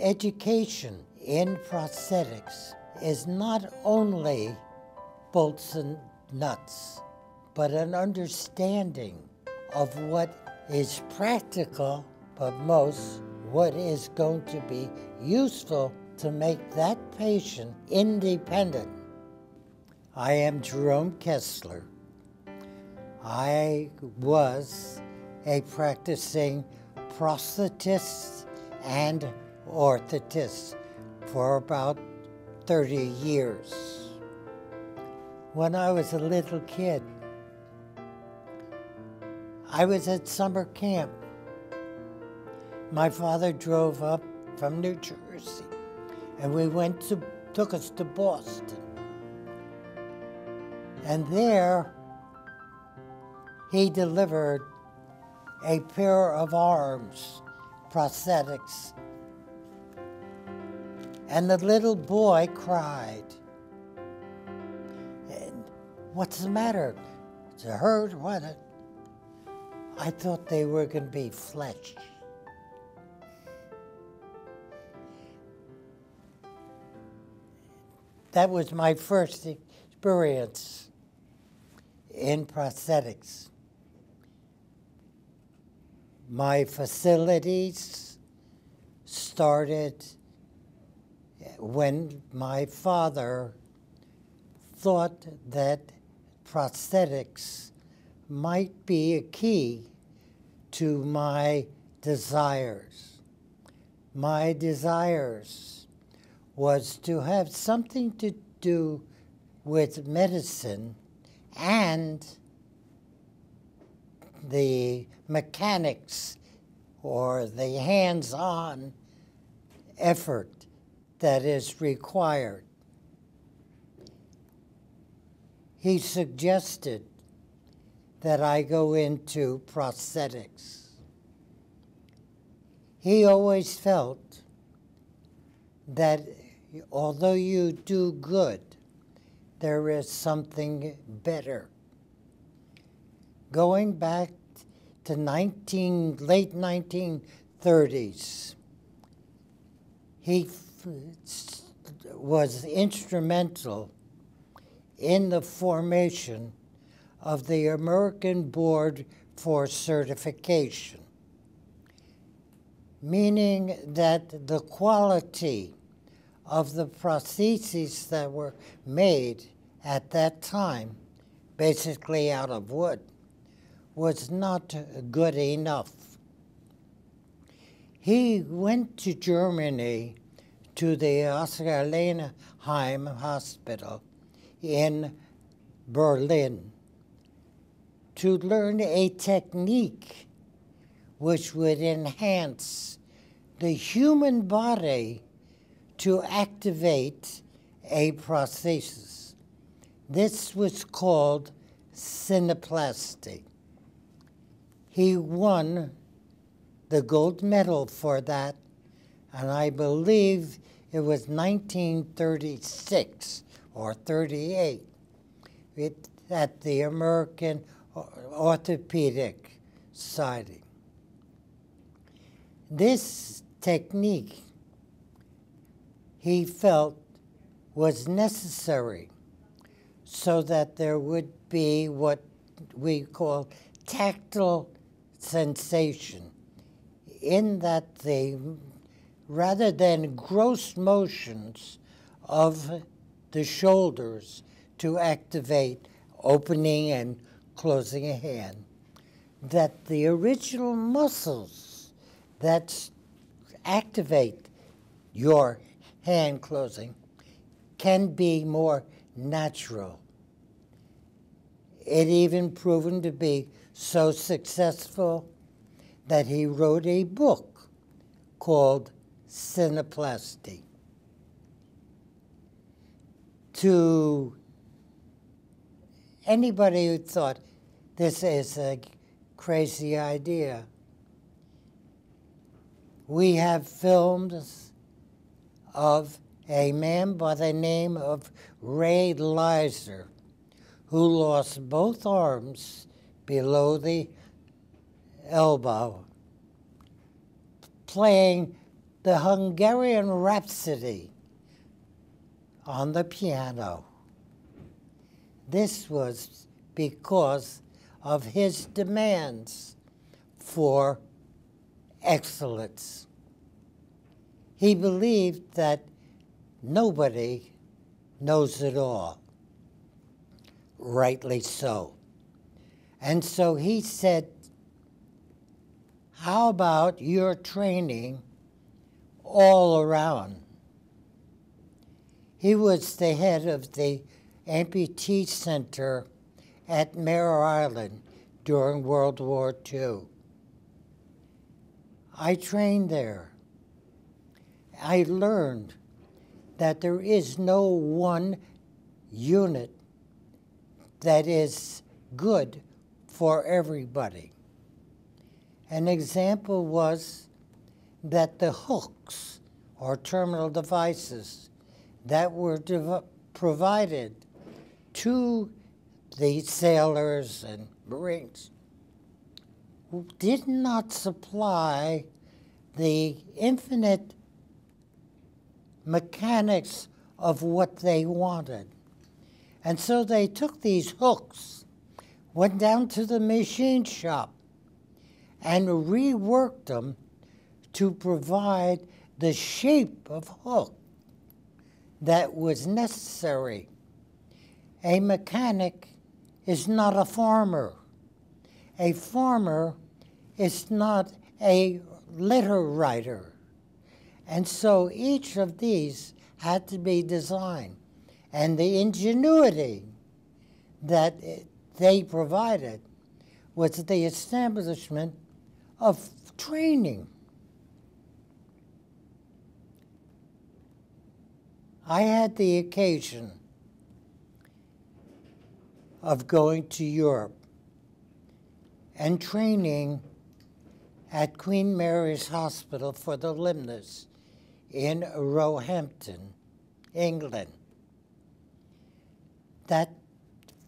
education in prosthetics is not only bolts and nuts, but an understanding of what is practical, but most what is going to be useful to make that patient independent. I am Jerome Kessler. I was a practicing prosthetist and orthotist for about 30 years. When I was a little kid, I was at summer camp. My father drove up from New Jersey and we went to, took us to Boston. And there, he delivered a pair of arms, prosthetics. And the little boy cried. And what's the matter? Is it hurt? What? I thought they were going to be flesh. That was my first experience in prosthetics. My facilities started when my father thought that prosthetics might be a key to my desires. My desires was to have something to do with medicine and the mechanics or the hands on effort that is required. He suggested that I go into prosthetics. He always felt that although you do good, there is something better. Going back to 19, late 1930s, he was instrumental in the formation of the American Board for Certification, meaning that the quality of the prostheses that were made at that time, basically out of wood, was not good enough. He went to Germany to the Oscar Hospital in Berlin to learn a technique which would enhance the human body to activate a prosthesis. This was called cineplasty. He won the gold medal for that, and I believe it was 1936 or 38 it, at the American Orthopedic Society. This technique he felt was necessary so that there would be what we call tactile sensation, in that the rather than gross motions of the shoulders to activate opening and closing a hand, that the original muscles that activate your hand closing can be more natural. It even proven to be so successful that he wrote a book called Cineplasty. To anybody who thought this is a crazy idea, we have films of a man by the name of Ray Lizer, who lost both arms below the elbow, playing the Hungarian Rhapsody on the piano. This was because of his demands for excellence. He believed that nobody knows it all. Rightly so. And so he said, How about your training all around? He was the head of the amputee center at Mare Island during World War II. I trained there. I learned that there is no one unit that is good for everybody. An example was that the hooks or terminal devices that were provided to the sailors and Marines did not supply the infinite mechanics of what they wanted. And so they took these hooks, went down to the machine shop, and reworked them to provide the shape of hook that was necessary. A mechanic is not a farmer. A farmer is not a letter writer. And so each of these had to be designed. And the ingenuity that they provided was the establishment of training. I had the occasion of going to Europe and training at Queen Mary's Hospital for the Limbless in Roehampton, England. That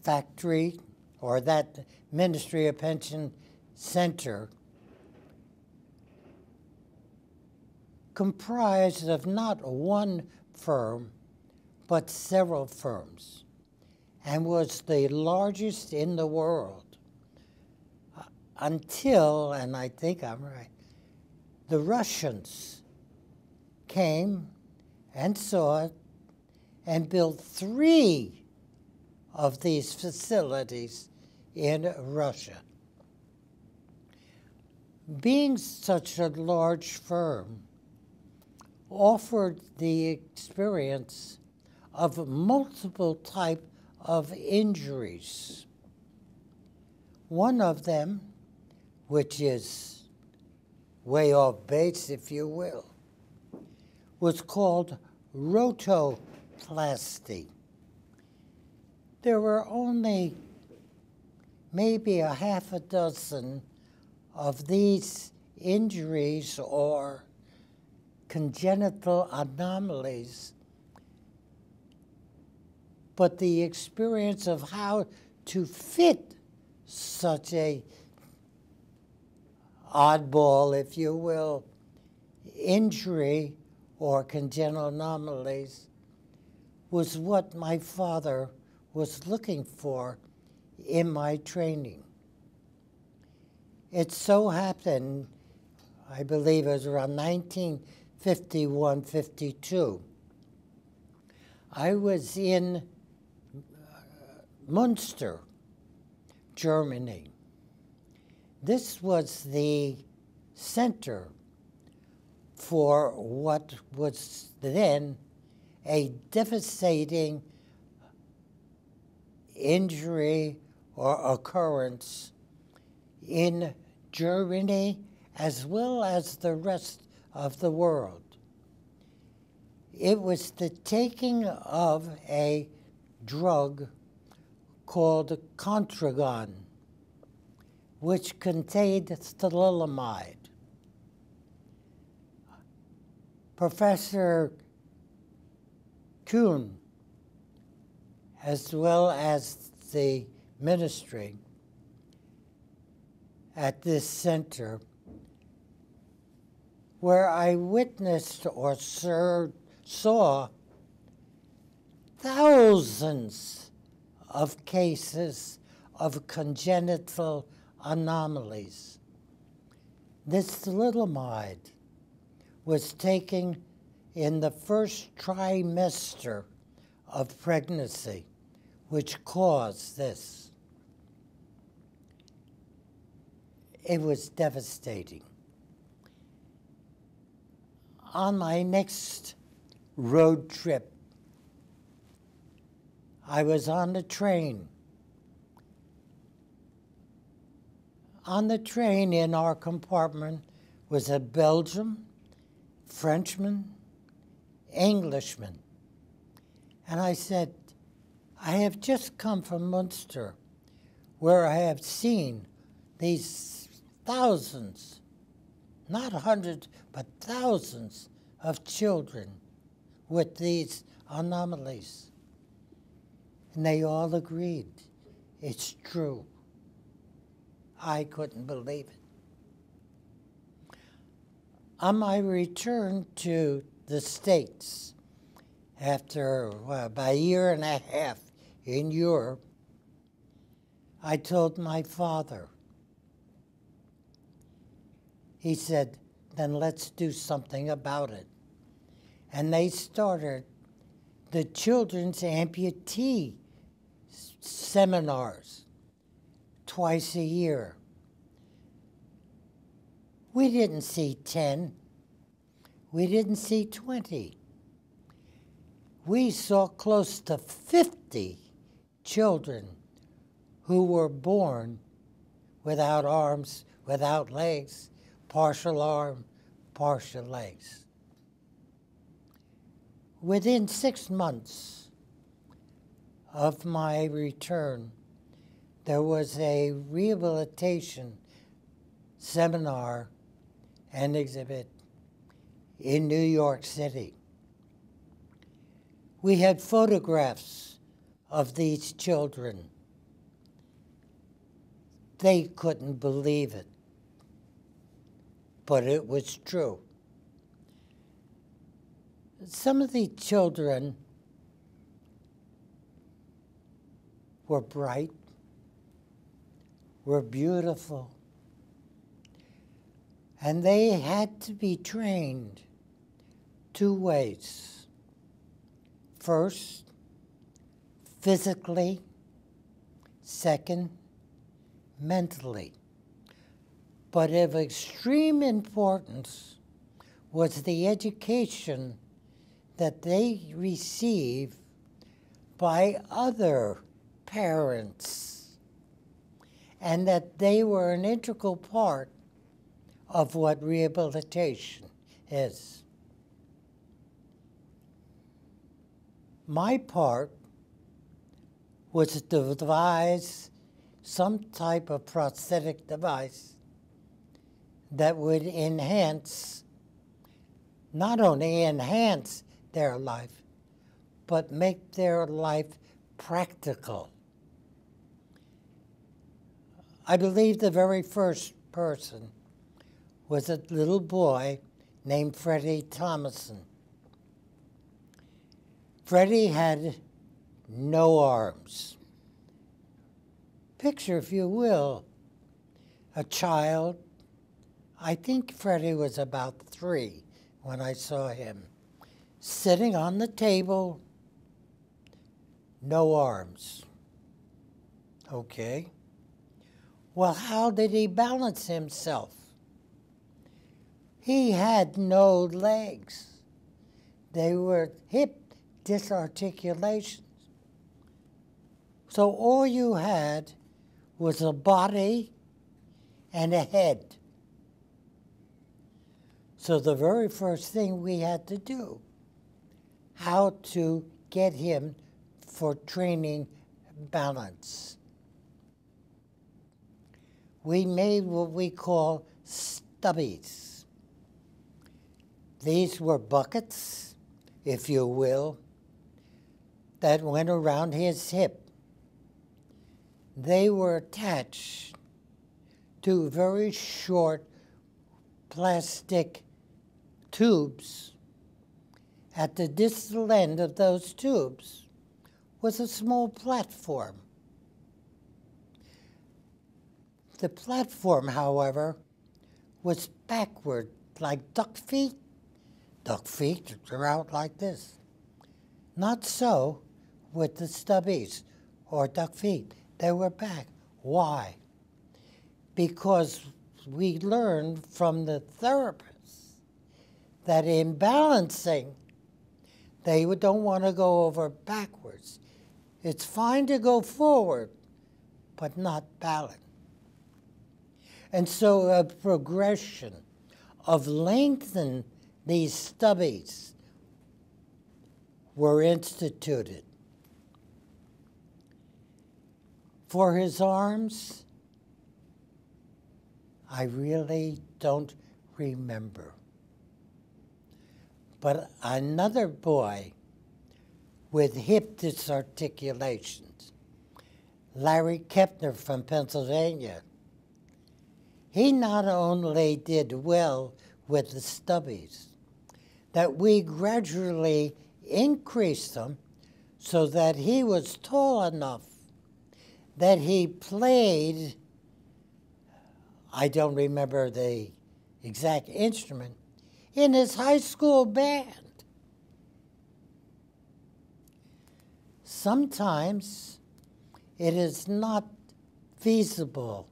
factory or that Ministry of Pension Center comprised of not one firm, but several firms, and was the largest in the world uh, until, and I think I'm right, the Russians came and saw it and built three of these facilities in Russia. Being such a large firm offered the experience of multiple type of injuries. One of them which is way off base, if you will, was called rotoplasty. There were only maybe a half a dozen of these injuries or congenital anomalies, but the experience of how to fit such a oddball, if you will, injury or congenital anomalies was what my father was looking for in my training. It so happened, I believe it was around 1951 52. I was in uh, Munster, Germany this was the center for what was then a devastating injury or occurrence in Germany as well as the rest of the world. It was the taking of a drug called Contergan, which contained thalidomide. Professor Kuhn, as well as the ministry at this center, where I witnessed or saw thousands of cases of congenital anomalies. This thalidomide was taken in the first trimester of pregnancy, which caused this. It was devastating. On my next road trip, I was on the train. On the train in our compartment was a Belgian, Frenchman, Englishman. And I said, I have just come from Munster, where I have seen these thousands, not hundreds, but thousands of children with these anomalies. And they all agreed it's true. I couldn't believe it. On my return to the States, after well, about a year and a half in Europe, I told my father. He said, then let's do something about it. And they started the Children's Amputee seminars twice a year. We didn't see 10, we didn't see 20. We saw close to 50 children who were born without arms, without legs, partial arm, partial legs. Within six months, of my return, there was a rehabilitation seminar and exhibit in New York City. We had photographs of these children. They couldn't believe it, but it was true. Some of the children were bright, were beautiful, and they had to be trained two ways. First, physically, second, mentally. But of extreme importance was the education that they receive by other parents and that they were an integral part of what rehabilitation is. My part was to devise some type of prosthetic device that would enhance, not only enhance their life, but make their life practical. I believe the very first person was a little boy named Freddie Thomason. Freddie had no arms. Picture, if you will, a child. I think Freddie was about three when I saw him, sitting on the table, no arms. Okay. Well, how did he balance himself? He had no legs. They were hip disarticulations. So all you had was a body and a head. So the very first thing we had to do, how to get him for training balance we made what we call stubbies. These were buckets, if you will, that went around his hip. They were attached to very short plastic tubes. At the distal end of those tubes was a small platform. The platform, however, was backward, like duck feet. Duck feet are out like this. Not so with the stubbies or duck feet. They were back. Why? Because we learned from the therapists that in balancing, they don't want to go over backwards. It's fine to go forward, but not balance. And so a progression of lengthen these stubbies were instituted. For his arms, I really don't remember. But another boy with hip disarticulations, Larry Kepner from Pennsylvania, he not only did well with the stubbies, that we gradually increased them so that he was tall enough that he played, I don't remember the exact instrument, in his high school band. Sometimes it is not feasible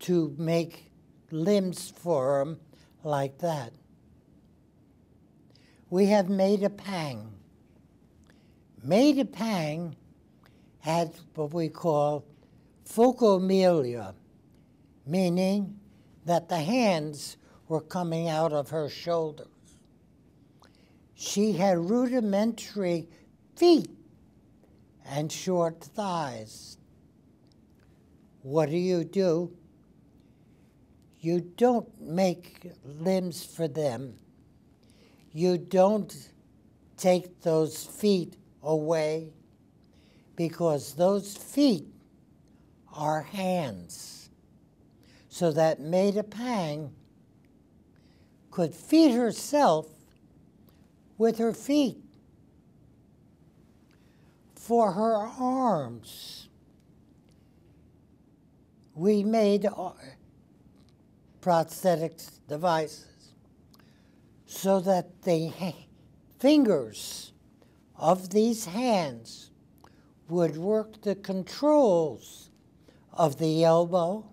to make limbs for him like that. We have made a Pang. Made a Pang had what we call phocomelia, meaning that the hands were coming out of her shoulders. She had rudimentary feet and short thighs. What do you do? You don't make limbs for them. You don't take those feet away because those feet are hands. So that made a Pang could feed herself with her feet. For her arms, we made prosthetics devices so that the fingers of these hands would work the controls of the elbow,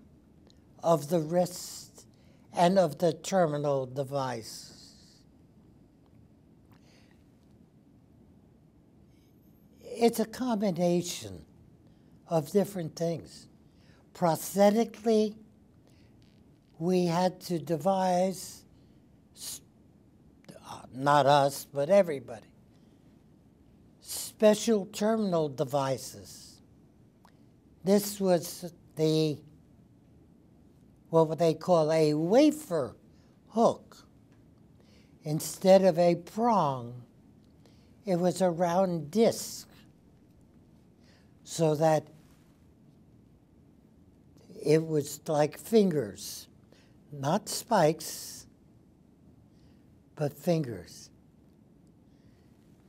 of the wrist, and of the terminal device. It's a combination of different things. Prosthetically, we had to devise, uh, not us, but everybody, special terminal devices. This was the, what they call a wafer hook. Instead of a prong, it was a round disc so that it was like fingers not spikes, but fingers.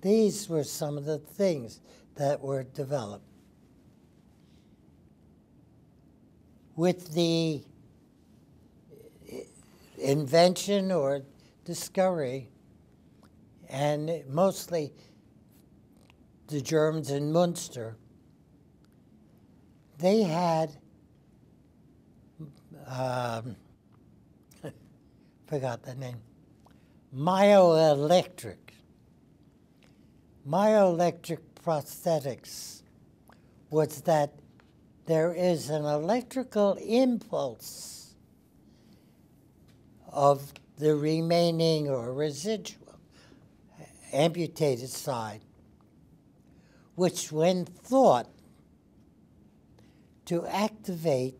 These were some of the things that were developed. With the invention or discovery, and mostly the Germans in Munster, they had um, forgot the name, myoelectric. Myoelectric prosthetics was that there is an electrical impulse of the remaining or residual amputated side, which, when thought to activate,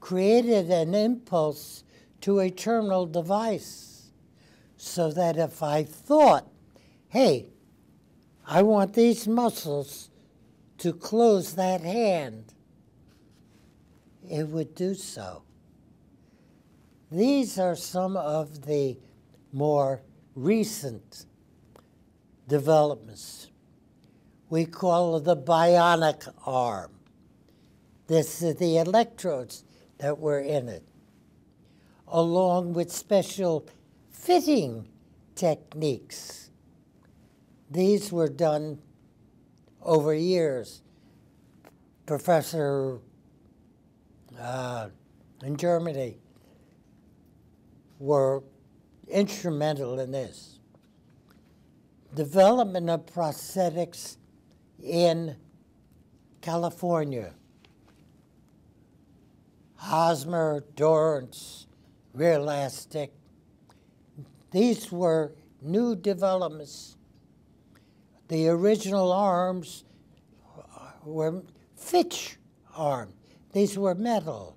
created an impulse to a terminal device so that if I thought, hey, I want these muscles to close that hand, it would do so. These are some of the more recent developments. We call the bionic arm. This is the electrodes that were in it, along with special fitting techniques. These were done over years. Professor uh, in Germany were instrumental in this. Development of prosthetics in California. Hosmer, Dorrance, Realistic. These were new developments. The original arms were Fitch arms. These were metal.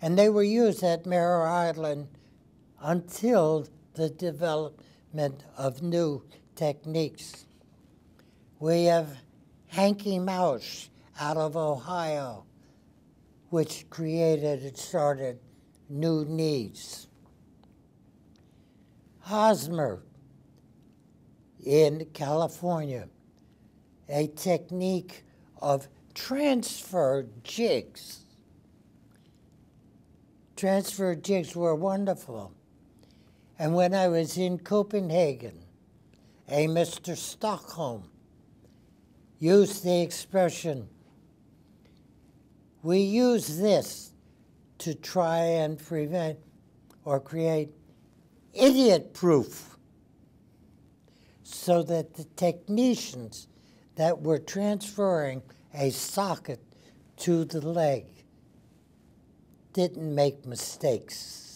And they were used at Mare Island until the development of new techniques. We have Hanky Mouse out of Ohio, which created and started new needs. Hosmer in California, a technique of transfer jigs. Transfer jigs were wonderful. And when I was in Copenhagen, a Mr. Stockholm used the expression, we use this to try and prevent or create idiot proof so that the technicians that were transferring a socket to the leg didn't make mistakes.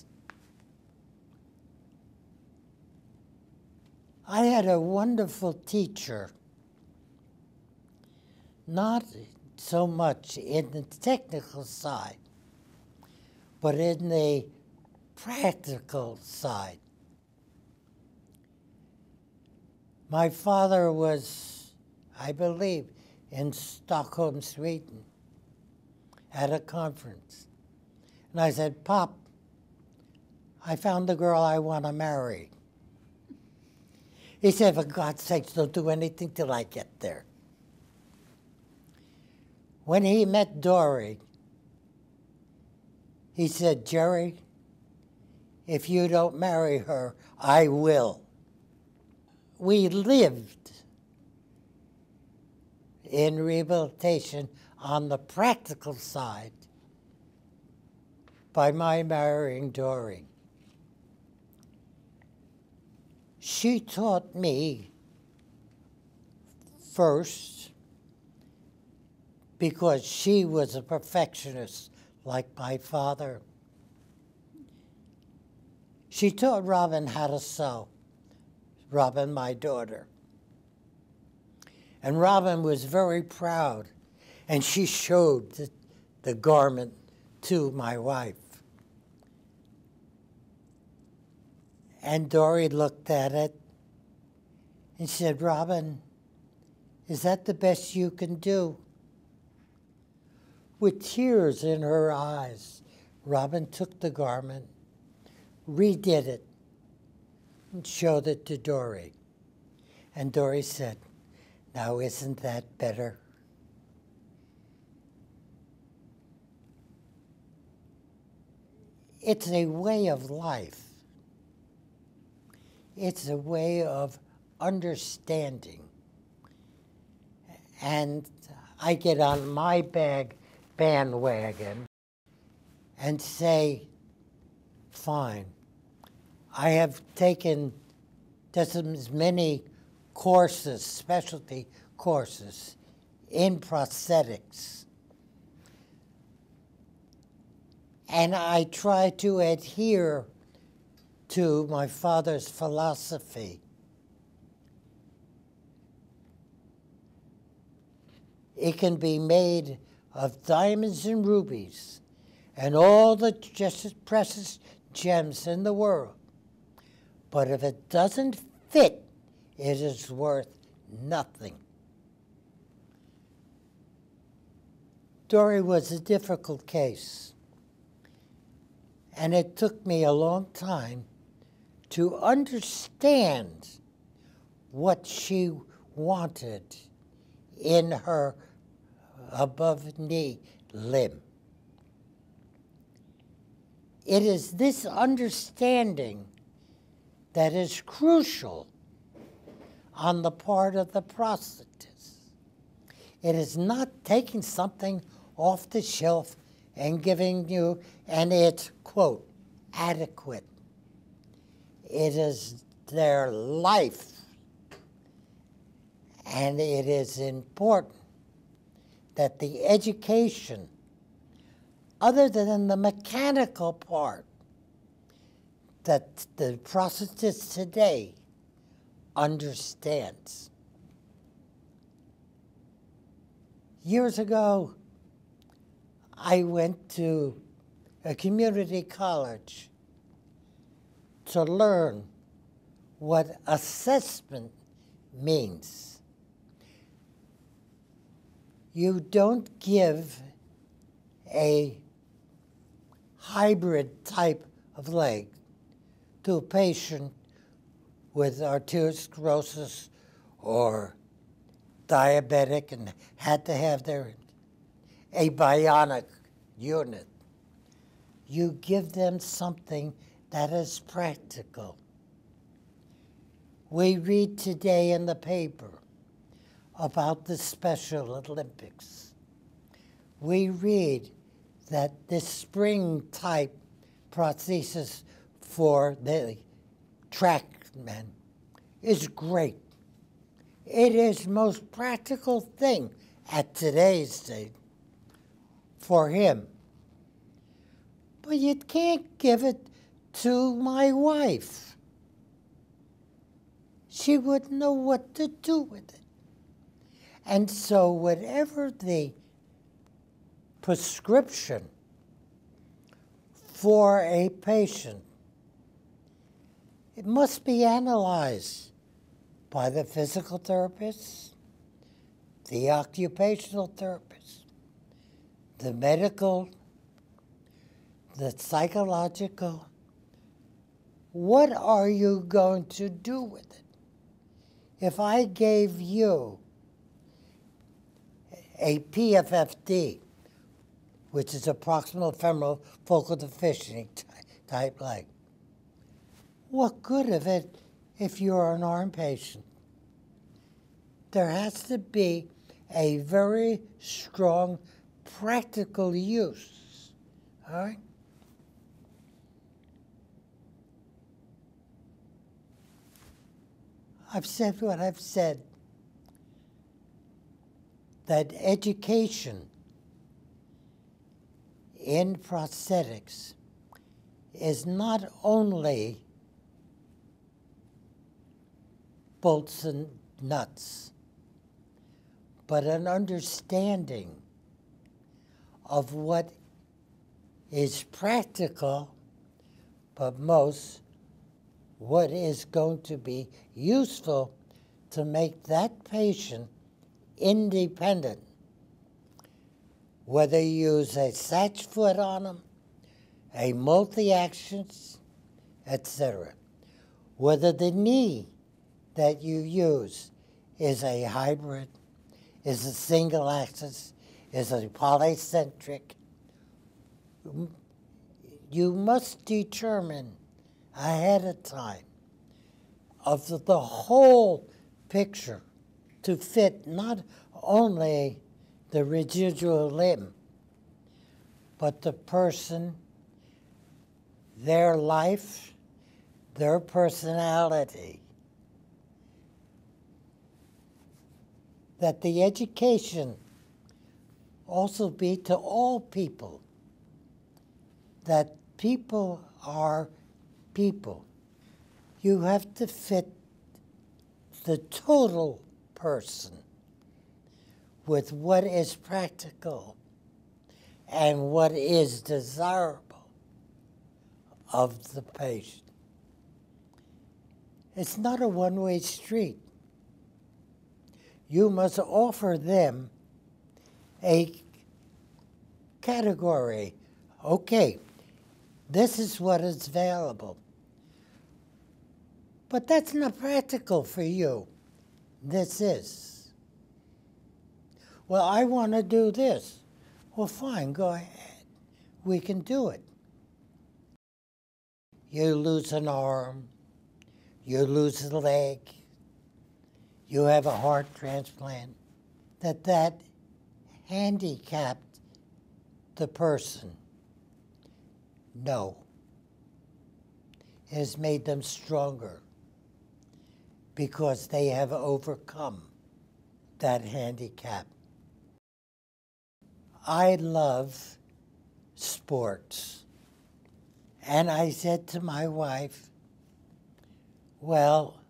I had a wonderful teacher, not so much in the technical side, but in the practical side. My father was, I believe, in Stockholm, Sweden, at a conference. And I said, Pop, I found the girl I want to marry. He said, for God's sakes, don't do anything till I get there. When he met Dory, he said, Jerry, if you don't marry her, I will. We lived in rehabilitation on the practical side by my marrying Dory. She taught me first because she was a perfectionist like my father. She taught Robin how to sew, Robin, my daughter. And Robin was very proud, and she showed the, the garment to my wife. And Dory looked at it and said, Robin, is that the best you can do? With tears in her eyes, Robin took the garment, redid it, and showed it to Dory. And Dory said, Now, isn't that better? It's a way of life. It's a way of understanding. And I get on my bag bandwagon and say, fine, I have taken just as many courses, specialty courses in prosthetics. And I try to adhere to my father's philosophy. It can be made of diamonds and rubies and all the just precious gems in the world. But if it doesn't fit, it is worth nothing. Dory was a difficult case. And it took me a long time to understand what she wanted in her above knee limb. It is this understanding that is crucial on the part of the prosthetist. It is not taking something off the shelf and giving you, and it's, quote, adequate. It is their life. And it is important that the education, other than the mechanical part, that the prosthetist today understands. Years ago, I went to a community college to learn what assessment means. You don't give a hybrid type of leg to a patient with arteriosclerosis or diabetic and had to have their a bionic unit. You give them something that is practical. We read today in the paper about the Special Olympics. We read that this spring type prosthesis for the track men is great. It is most practical thing at today's date for him. But you can't give it to my wife. She wouldn't know what to do with it. And so, whatever the prescription for a patient it must be analyzed by the physical therapist, the occupational therapist, the medical, the psychological. What are you going to do with it? If I gave you a PFFD, which is a proximal femoral focal deficiency type leg, what good of it if you're an arm patient? There has to be a very strong practical use. All right? I've said what I've said. That education in prosthetics is not only bolts and nuts, but an understanding of what is practical, but most what is going to be useful to make that patient independent. Whether you use a SACH foot on them, a multi-actions, etc. Whether the knee that you use is a hybrid, is a single axis, is a polycentric. You must determine ahead of time of the, whole picture to fit not only the residual limb, but the person, their life, their personality, that the education also be to all people, that people are people. You have to fit the total person with what is practical and what is desirable of the patient. It's not a one way street you must offer them a category. Okay, This is what is available. But that's not practical for you. This is. Well, I want to do this. Well, fine, go ahead. We can do it. You lose an arm, you lose a leg, you have a heart transplant, that that handicapped the person. No. It has made them stronger because they have overcome that handicap. I love sports. And I said to my wife, Well,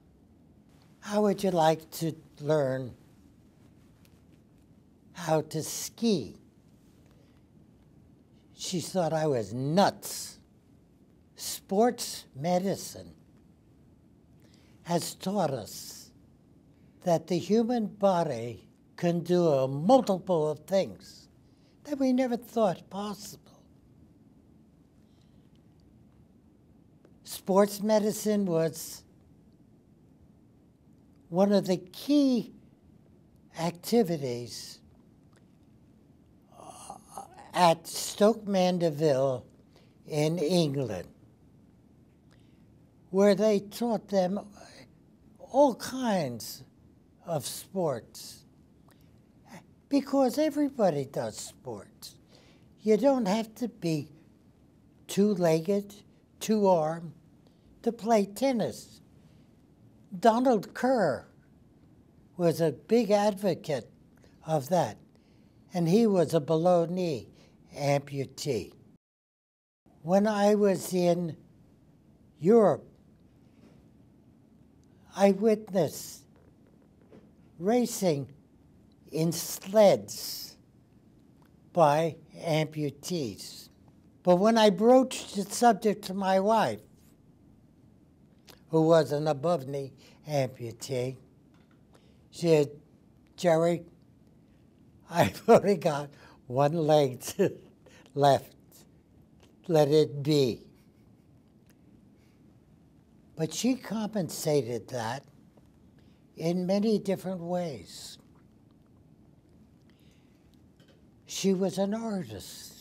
how would you like to learn how to ski? She thought I was nuts. Sports medicine has taught us that the human body can do a multiple of things that we never thought possible. Sports medicine was one of the key activities uh, at Stoke Mandeville in England, where they taught them all kinds of sports because everybody does sports. You don't have to be two legged, two armed to play tennis. Donald Kerr was a big advocate of that, and he was a below knee amputee. When I was in Europe I witnessed racing in sleds by amputees. But when I broached the subject to my wife, who was an above knee amputee, she said, Jerry, I've only got one leg left. Let it be. But she compensated that in many different ways. She was an artist.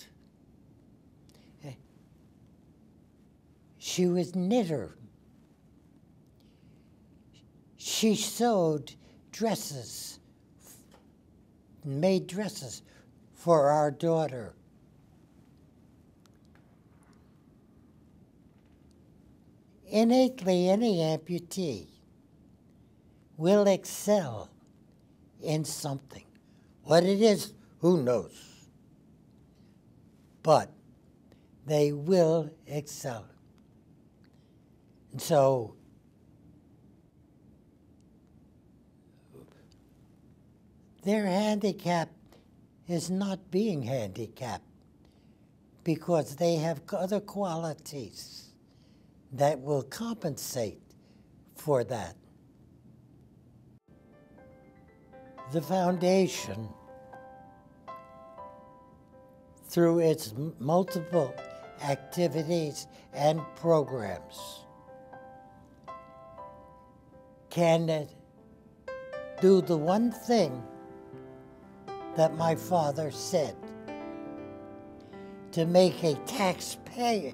She was knitter. She sewed dresses, made dresses for our daughter. Innately any amputee will excel in something. What it is, who knows? But they will excel. And so, their handicap is not being handicapped because they have other qualities that will compensate for that. The foundation, through its multiple activities and programs, can do the one thing that my father said to make a taxpayer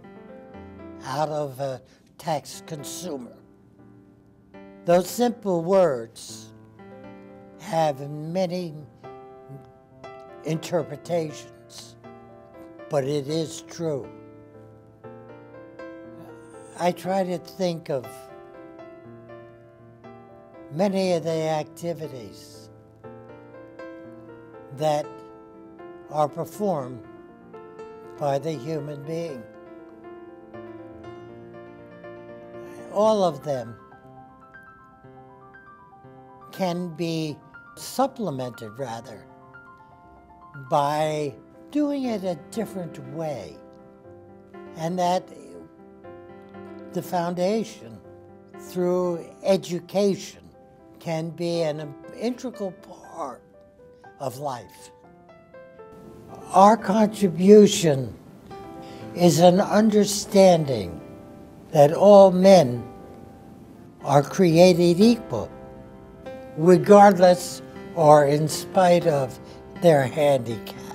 out of a tax consumer. Those simple words have many interpretations, but it is true. I try to think of many of the activities that are performed by the human being. All of them can be supplemented rather by doing it a different way. And that the foundation through education can be an integral part of life. Our contribution is an understanding that all men are created equal, regardless or in spite of their handicap.